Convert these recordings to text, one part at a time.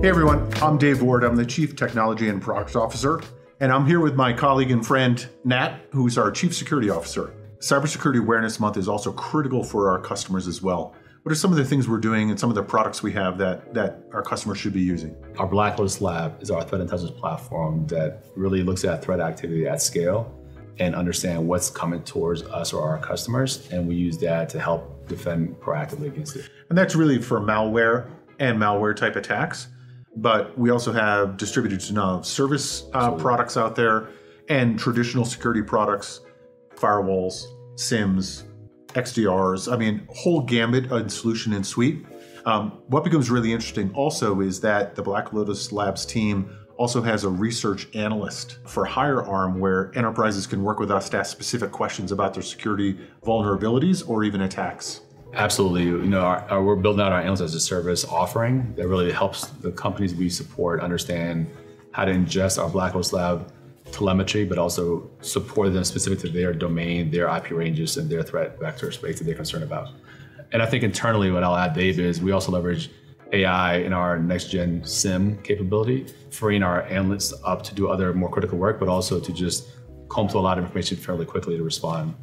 Hey everyone, I'm Dave Ward. I'm the Chief Technology and Product Officer, and I'm here with my colleague and friend Nat, who's our Chief Security Officer. Cybersecurity Awareness Month is also critical for our customers as well. What are some of the things we're doing and some of the products we have that, that our customers should be using? Our Black Lotus Lab is our threat intelligence platform that really looks at threat activity at scale and understand what's coming towards us or our customers, and we use that to help defend proactively against it. And that's really for malware and malware type attacks but we also have distributed denial of service uh, products out there and traditional security products, firewalls, SIEMs, XDRs. I mean, whole gambit and solution and suite. Um, what becomes really interesting also is that the Black Lotus Labs team also has a research analyst for HireArm where enterprises can work with us to ask specific questions about their security vulnerabilities or even attacks. Absolutely. You know, our, our, we're building out our analytics as a service offering that really helps the companies we support understand how to ingest our Black Lotus Lab telemetry, but also support them specific to their domain, their IP ranges, and their threat vector space that they're concerned about. And I think internally, what I'll add, Dave, is we also leverage AI in our next gen SIEM capability, freeing our analysts up to do other more critical work, but also to just comb through a lot of information fairly quickly to respond.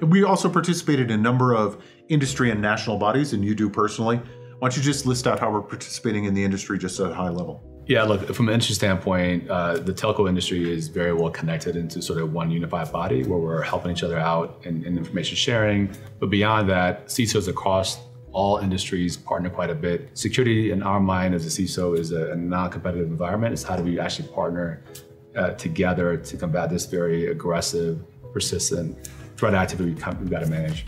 And we also participated in a number of industry and national bodies, and you do personally. Why don't you just list out how we're participating in the industry just at a high level? Yeah, look, from an industry standpoint, uh, the telco industry is very well connected into sort of one unified body where we're helping each other out in, in information sharing. But beyond that, CISOs across all industries partner quite a bit. Security, in our mind, as a CISO, is a, a non-competitive environment. It's how do we actually partner uh, together to combat this very aggressive, persistent threat activity we've got to manage.